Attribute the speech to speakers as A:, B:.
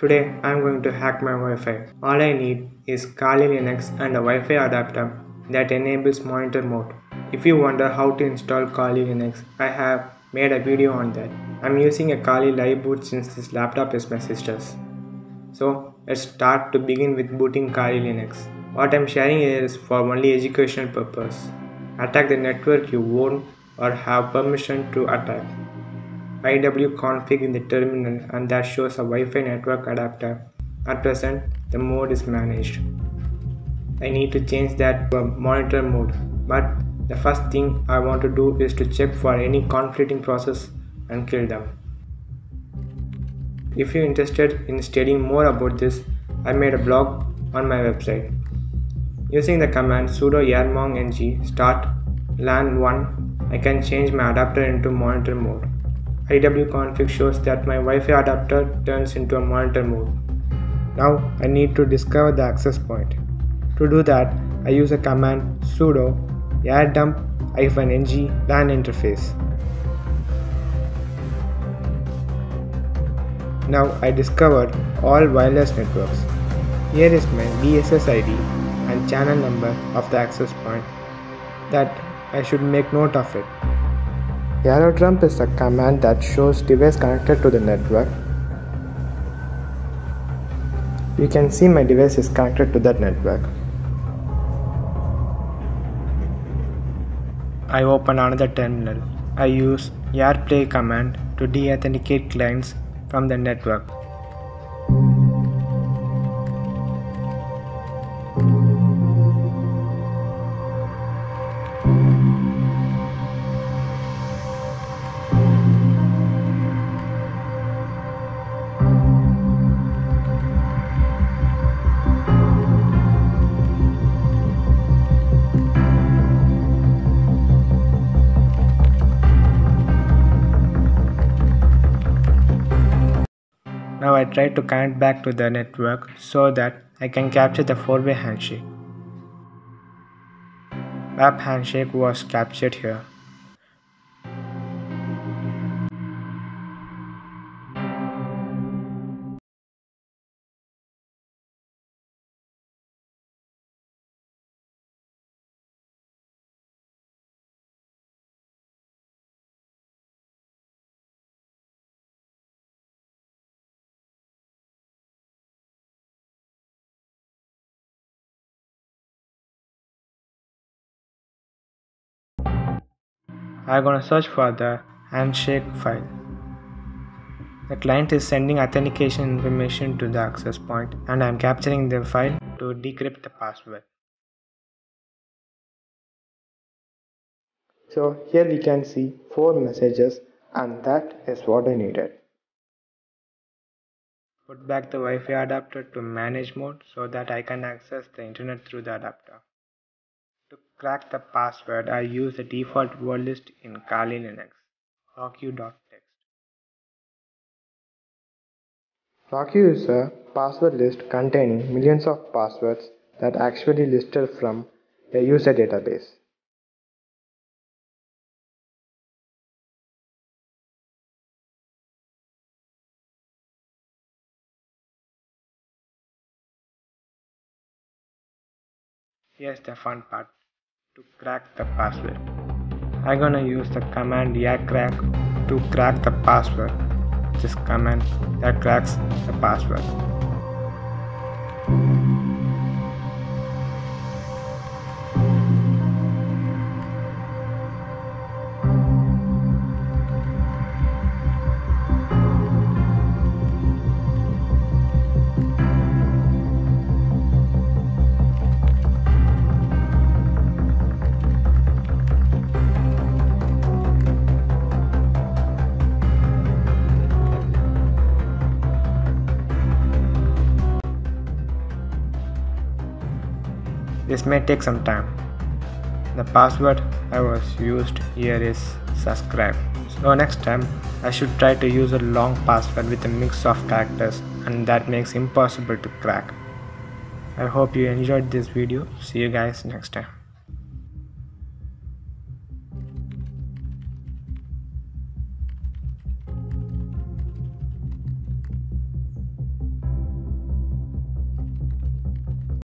A: Today I am going to hack my Wi-Fi. All I need is Kali Linux and a Wi-Fi adapter that enables monitor mode. If you wonder how to install Kali Linux, I have made a video on that. I'm using a Kali live boot since this laptop is my sister's. So let's start to begin with booting Kali Linux. What I'm sharing here is for only educational purpose. Attack the network you own or have permission to attack iwconfig in the terminal and that shows a Wi-Fi network adapter. At present, the mode is managed. I need to change that to monitor mode, but the first thing I want to do is to check for any conflicting process and kill them. If you're interested in studying more about this, I made a blog on my website. Using the command sudo yarmong ng start lan1, I can change my adapter into monitor mode iwconfig shows that my Wi-Fi adapter turns into a monitor mode. Now I need to discover the access point. To do that, I use a command sudo yardump-ng LAN interface. Now I discovered all wireless networks. Here is my DSS ID and channel number of the access point that I should make note of it. Yarodump is a command that shows device connected to the network. You can see my device is connected to that network. I open another terminal. I use yarplay command to deauthenticate clients from the network. Now I try to connect back to the network so that I can capture the four-way handshake. WAP handshake was captured here. I'm gonna search for the handshake file. The client is sending authentication information to the access point and I'm capturing the file to decrypt the password. So here we can see four messages and that is what I needed. Put back the Wi-Fi adapter to manage mode so that I can access the internet through the adapter. To crack the password, I use the default word list in Kali Linux, rockyou.txt. Rockyou is a password list containing millions of passwords that actually listed from a user database. Here's the fun part to crack the password. I'm gonna use the command yarcrack to crack the password. This command that cracks the password. This may take some time. The password I was used here is subscribe. So next time I should try to use a long password with a mix of characters and that makes impossible to crack. I hope you enjoyed this video. See you guys next time.